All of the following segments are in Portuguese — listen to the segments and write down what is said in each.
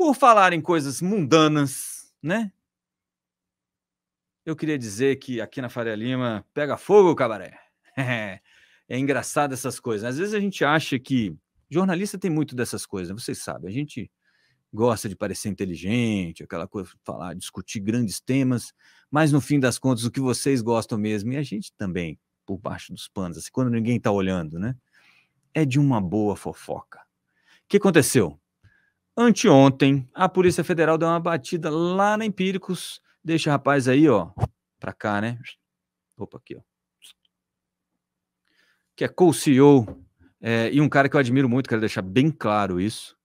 Por falar em coisas mundanas, né? Eu queria dizer que aqui na Faria Lima pega fogo, cabaré. é engraçado essas coisas. Às vezes a gente acha que jornalista tem muito dessas coisas, vocês sabem. A gente gosta de parecer inteligente, aquela coisa, falar, discutir grandes temas, mas no fim das contas, o que vocês gostam mesmo, e a gente também, por baixo dos panos, assim, quando ninguém está olhando, né? É de uma boa fofoca. O que aconteceu? Anteontem, a Polícia Federal deu uma batida lá na Empíricos. Deixa o rapaz aí, ó, pra cá, né? Opa, aqui, ó. Que é co-CEO é, e um cara que eu admiro muito, quero deixar bem claro isso.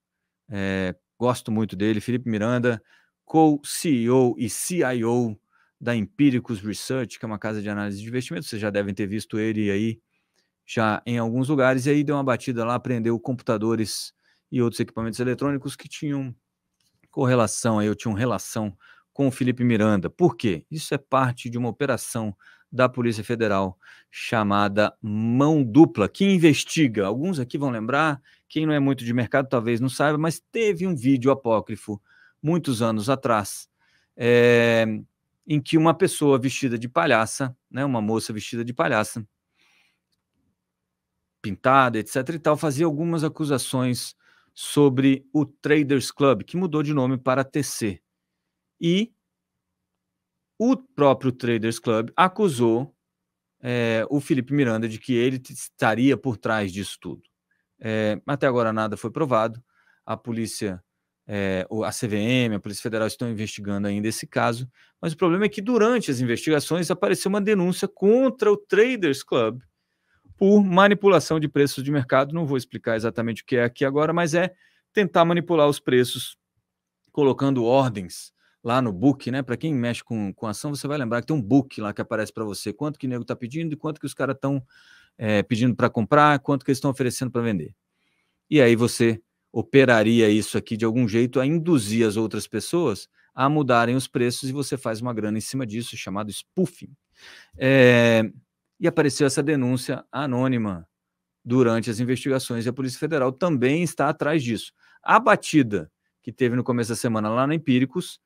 É, gosto muito dele, Felipe Miranda, co-CEO e CIO da Empíricos Research, que é uma casa de análise de investimentos. Vocês já devem ter visto ele aí já em alguns lugares. E aí deu uma batida lá, prendeu computadores e outros equipamentos eletrônicos que tinham correlação, eu tinha uma relação com o Felipe Miranda. Por quê? Isso é parte de uma operação da Polícia Federal chamada Mão Dupla, que investiga. Alguns aqui vão lembrar, quem não é muito de mercado talvez não saiba, mas teve um vídeo apócrifo muitos anos atrás, é, em que uma pessoa vestida de palhaça, né, uma moça vestida de palhaça, pintada, etc. e tal, fazia algumas acusações sobre o Traders Club, que mudou de nome para TC. E o próprio Traders Club acusou é, o Felipe Miranda de que ele estaria por trás disso tudo. É, até agora nada foi provado. A polícia, é, a CVM, a Polícia Federal estão investigando ainda esse caso, mas o problema é que durante as investigações apareceu uma denúncia contra o Traders Club por manipulação de preços de mercado. Não vou explicar exatamente o que é aqui agora, mas é tentar manipular os preços colocando ordens lá no book, né? Para quem mexe com, com ação, você vai lembrar que tem um book lá que aparece para você quanto que o nego está pedindo e quanto que os caras estão é, pedindo para comprar, quanto que eles estão oferecendo para vender. E aí você operaria isso aqui de algum jeito a induzir as outras pessoas a mudarem os preços e você faz uma grana em cima disso, chamado spoofing. É, e apareceu essa denúncia anônima durante as investigações e a Polícia Federal também está atrás disso. A batida que teve no começo da semana lá na Empíricos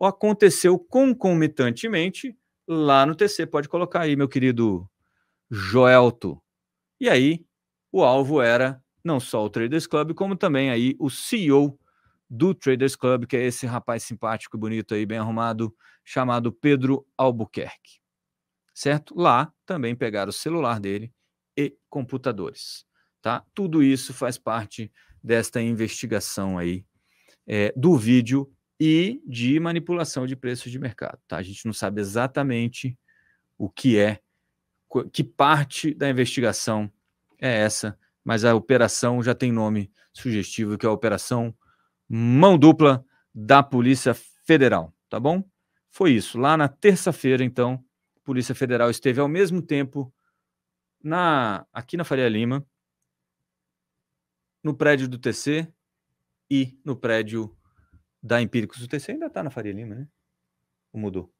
aconteceu concomitantemente lá no TC. Pode colocar aí, meu querido Joelto. E aí, o alvo era não só o Traders Club, como também aí o CEO do Traders Club, que é esse rapaz simpático e bonito aí, bem arrumado, chamado Pedro Albuquerque. Certo? Lá também pegaram o celular dele e computadores. Tá? Tudo isso faz parte desta investigação aí é, do vídeo e de manipulação de preços de mercado. Tá? A gente não sabe exatamente o que é, que parte da investigação é essa, mas a operação já tem nome sugestivo, que é a Operação Mão Dupla da Polícia Federal, tá bom? Foi isso. Lá na terça-feira, então, Polícia Federal esteve ao mesmo tempo na aqui na Faria Lima, no prédio do TC e no prédio da Empíricos. O TC ainda está na Faria Lima, né? Ou mudou?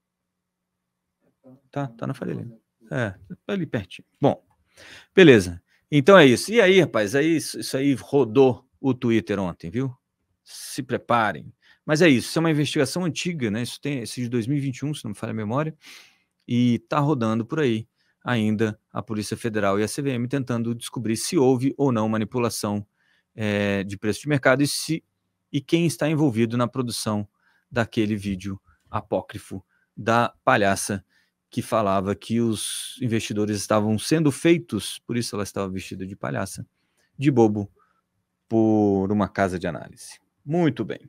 Tá, tá na Faria Lima. É, tá ali pertinho. Bom, beleza. Então é isso. E aí, rapaz, aí, isso aí rodou o Twitter ontem, viu? Se preparem. Mas é isso, isso é uma investigação antiga, né? Isso tem esse de 2021, se não me falha a memória, e tá rodando por aí ainda a Polícia Federal e a CVM tentando descobrir se houve ou não manipulação é, de preço de mercado e se e quem está envolvido na produção daquele vídeo apócrifo da palhaça que falava que os investidores estavam sendo feitos, por isso ela estava vestida de palhaça, de bobo por uma casa de análise. Muito bem.